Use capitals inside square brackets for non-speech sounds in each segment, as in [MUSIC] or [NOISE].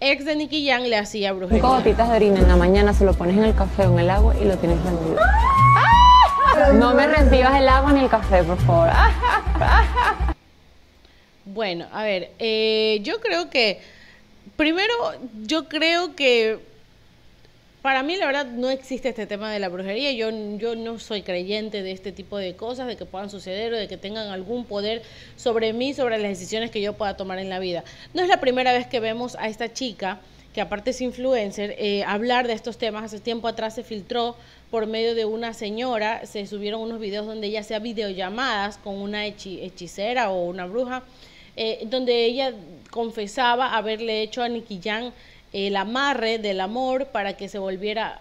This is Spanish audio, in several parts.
ex de Nicky Jam le hacía brujería. Cinco gotitas de orina en la mañana, se lo pones en el café o en el agua y lo tienes rendido. No me recibas el agua ni el café, por favor. [LAUGHS] Bueno, a ver, eh, yo creo que, primero, yo creo que para mí la verdad no existe este tema de la brujería. Yo, yo no soy creyente de este tipo de cosas, de que puedan suceder o de que tengan algún poder sobre mí, sobre las decisiones que yo pueda tomar en la vida. No es la primera vez que vemos a esta chica que aparte es influencer, eh, hablar de estos temas. Hace tiempo atrás se filtró por medio de una señora, se subieron unos videos donde ella hacía videollamadas con una hechicera o una bruja, eh, donde ella confesaba haberle hecho a Nicky Jan el amarre del amor para que se volviera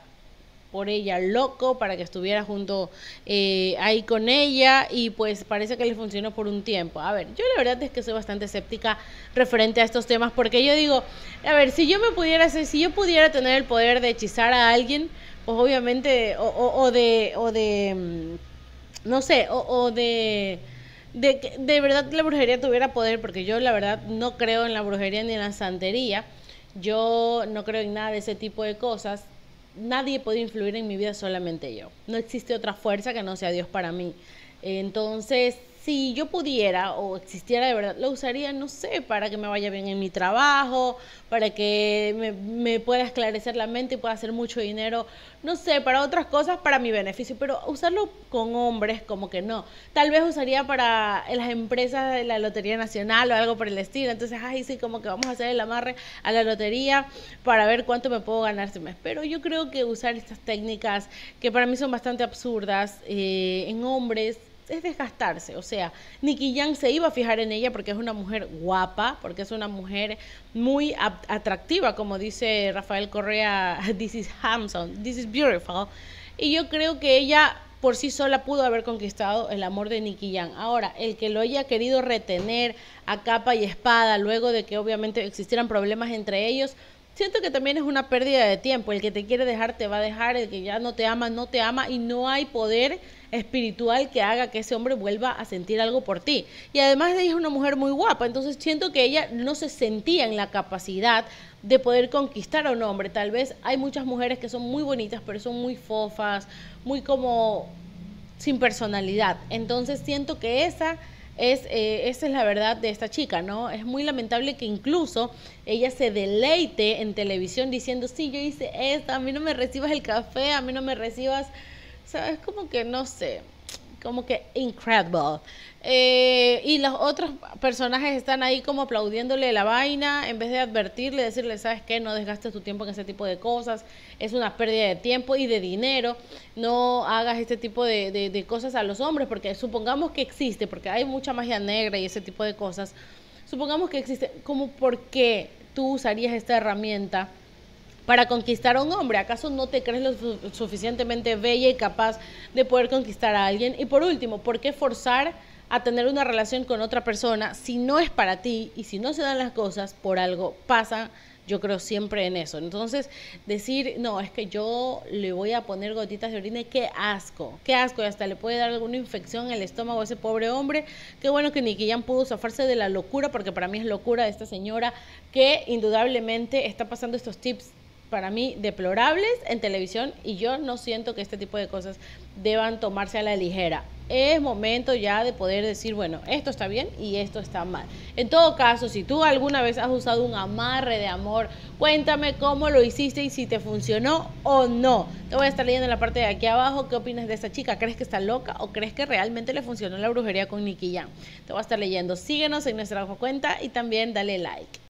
por ella loco, para que estuviera junto eh, ahí con ella y pues parece que le funcionó por un tiempo. A ver, yo la verdad es que soy bastante escéptica referente a estos temas porque yo digo, a ver, si yo me pudiera hacer, si yo pudiera tener el poder de hechizar a alguien, pues obviamente, o, de, o de, mm, no sé, o, de... De, de verdad la brujería tuviera poder, porque yo la verdad no creo en la brujería ni en la santería, yo no creo en nada de ese tipo de cosas. Nadie puede influir en mi vida, solamente yo. No existe otra fuerza que no sea Dios para mí. Entonces, si yo pudiera o existiera de verdad, lo usaría, no sé, para que me vaya bien en mi trabajo, para que me, me, pueda esclarecer la mente y pueda hacer mucho dinero, no sé, para otras cosas, para mi beneficio, pero usarlo con hombres como que no. Tal vez usaría para las empresas de la Lotería Nacional o algo por el estilo. Entonces, ay, sí, como que vamos a hacer el amarre a la lotería para ver cuánto me puedo ganar este mes. Pero yo creo que usar estas técnicas, que para mí son bastante absurdas, eh, en hombres, es desgastarse. O sea, Nicky Young se iba a fijar en ella porque es una mujer guapa, porque es una mujer muy atractiva, como dice Rafael Correa, [LAUGHS] this is handsome, this is beautiful. Y yo creo que ella por sí sola pudo haber conquistado el amor de Nicky Young. Ahora, el que lo haya querido retener a capa y espada, luego de que obviamente existieran problemas entre ellos, siento que también es una pérdida de tiempo. El que te quiere dejar te va a dejar, el que ya no te ama, no te ama y no hay poder espiritual que haga que ese hombre vuelva a sentir algo por ti. Y además ella es una mujer muy guapa, entonces siento que ella no se sentía en la capacidad de poder conquistar a un hombre. Tal vez hay muchas mujeres que son muy bonitas, pero son muy fofas, muy como sin personalidad. Entonces siento que esa es, eh, esa es la verdad de esta chica, ¿no? Es muy lamentable que incluso ella se deleite en televisión diciendo, sí, yo hice esto, a mí no me recibas el café, a mí no me recibas, ¿sabes? Como que no sé como que incredible. Eh, y los otros personajes están ahí como aplaudiéndole la vaina en vez de advertirle, decirle, ¿sabes qué? No desgastes tu tiempo en ese tipo de cosas, es una pérdida de tiempo y de dinero, no hagas este tipo de, de cosas a los hombres, porque supongamos que existe, porque hay mucha magia negra y ese tipo de cosas, supongamos que existe, como por qué tú usarías esta herramienta para conquistar a un hombre? ¿Acaso no te crees lo suficientemente bella y capaz de poder conquistar a alguien? Y por último, ¿por qué forzar a tener una relación con otra persona si no es para ti y si no se dan las cosas por algo pasa? Yo creo siempre en eso. Entonces, decir, no, es que yo le voy a poner gotitas de orina, qué asco, qué asco, y hasta le puede dar alguna infección en el estómago a ese pobre hombre. Qué bueno que Nicky Jan pudo zafarse de la locura, porque para mí es locura de esta señora que indudablemente está pasando estos tips para mí deplorables en televisión y yo no siento que este tipo de cosas deban tomarse a la ligera. Es momento ya de poder decir, bueno, esto está bien y esto está mal. En todo caso, si tú alguna vez has usado un amarre de amor, cuéntame cómo lo hiciste y si te funcionó o no. Te voy a estar leyendo en la parte de aquí abajo qué opinas de esta chica. ¿Crees que está loca o crees que realmente le funcionó la brujería con Nicky Jam? Te voy a estar leyendo. Síguenos en nuestra cuenta y también dale like.